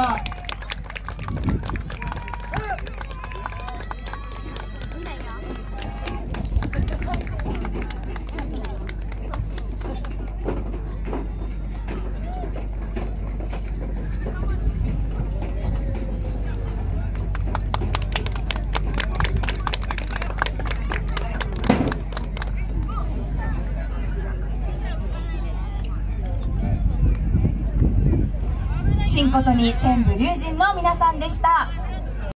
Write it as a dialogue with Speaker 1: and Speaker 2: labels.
Speaker 1: 자 新こと
Speaker 2: に天武龍神の皆さんでした。